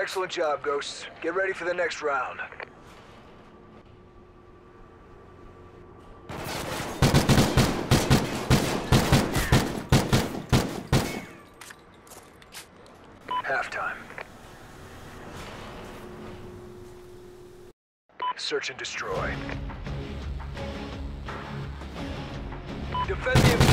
Excellent job, Ghosts. Get ready for the next round. Halftime. Search and destroy. Defend the.